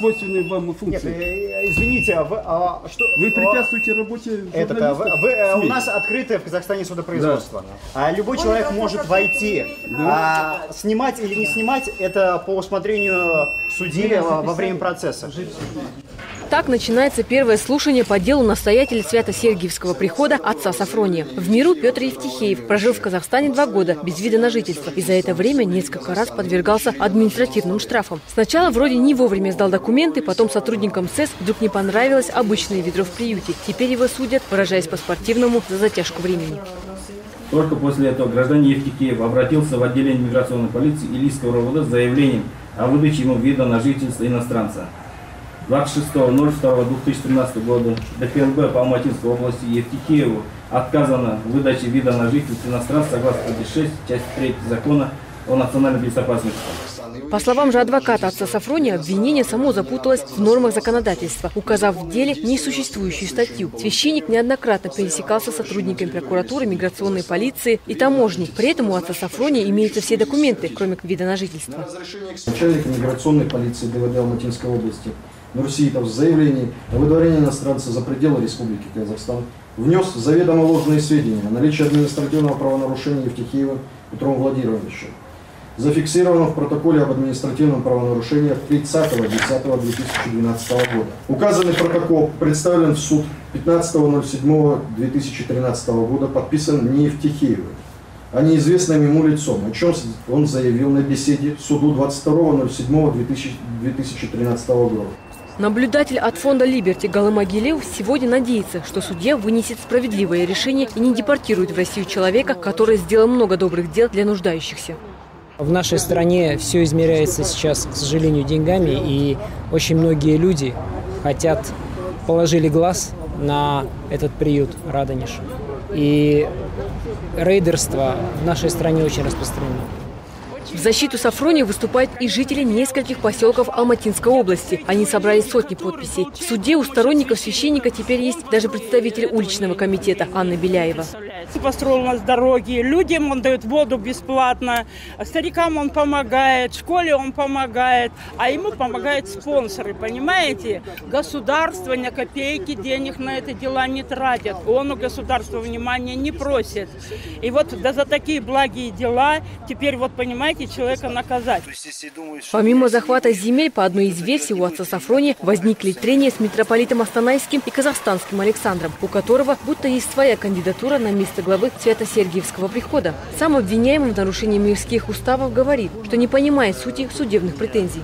свойственные вам Нет, функции. э, извините, а вы, а что... Вы препятствуете работе Это, а вы, вы, э, у нас открытое в Казахстане судопроизводство. А любой человек может войти. А снимать или не снимать, это по усмотрению судьи во во время процесса. Так начинается первое слушание по делу настоятеля Свято-Сергиевского прихода отца Сафрония. В миру Петр Евтихеев прожил в Казахстане два года без вида на жительство и за это время несколько раз подвергался административным штрафам. Сначала вроде не вовремя сдал документы, потом сотрудникам СЭС вдруг не понравилось обычное ведро в приюте. Теперь его судят, выражаясь по-спортивному, за затяжку времени. Только после этого гражданин Евтикеев обратился в отделение миграционной полиции Илийского РОВД с заявлением о выдаче ему вида на жительство иностранца. 26.02.2013 года ДКНБ по Алматинской области Евтикееву отказано в выдаче вида на жительство иностранца согласно статье 6, часть 3 закона о национальной безопасности. По словам же адвоката отца Сафрония, обвинение само запуталось в нормах законодательства, указав в деле несуществующую статью. Священник неоднократно пересекался с сотрудниками прокуратуры, миграционной полиции и таможни. При этом у отца Сафрония имеются все документы, кроме вида на жительство. Начальник миграционной полиции ДВД Алматинской области Нурсиитов в заявлении о выдворении иностранца за пределы Республики Казахстан внес заведомо ложные сведения о наличии административного правонарушения Евтихеева Петром Владимировичем. Зафиксировано в протоколе об административном правонарушении от 30.10.2012 года. Указанный протокол представлен в суд 15.07.2013 года, подписан не Евтихеевым, а неизвестным ему лицом, о чем он заявил на беседе суду 22.07.2013 года. Наблюдатель от фонда «Либерти» Галым Агилев сегодня надеется, что судья вынесет справедливое решение и не депортирует в Россию человека, который сделал много добрых дел для нуждающихся. В нашей стране все измеряется сейчас, к сожалению, деньгами, и очень многие люди хотят, положили глаз на этот приют Радонеж. И рейдерство в нашей стране очень распространено. В защиту Сафрония выступают и жители нескольких поселков Алматинской области. Они собрали сотни подписей. В суде у сторонников священника теперь есть даже представитель уличного комитета Анна Беляева. Построил у нас дороги, людям он дает воду бесплатно, старикам он помогает, школе он помогает, а ему помогают спонсоры, понимаете? Государство ни копейки денег на это дела не тратят, он у государства внимания не просит. И вот да за такие благие дела теперь вот, понимаете, человека наказать. Помимо захвата земель, по одной из версий у отца Сафрония возникли трения с митрополитом Астанайским и казахстанским Александром, у которого будто есть своя кандидатура на место главы Свято-Сергиевского прихода. Сам обвиняемый в нарушении мирских уставов говорит, что не понимает сути судебных претензий.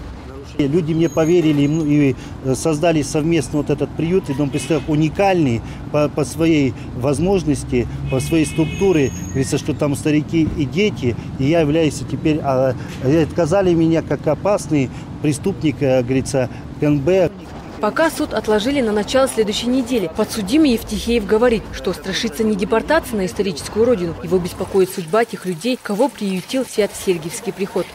Люди мне поверили ну, и э, создали совместно вот этот приют, и дом престарелых уникальный по, по своей возможности, по своей структуре. Говорится, что там старики и дети, и я являюсь теперь, а, отказали меня как опасный преступник, э, говорится, КНБ. Пока суд отложили на начало следующей недели. Подсудимый Евтихеев говорит, что страшится не депортации на историческую родину. Его беспокоит судьба тех людей, кого приютил Свято-Сергиевский приход.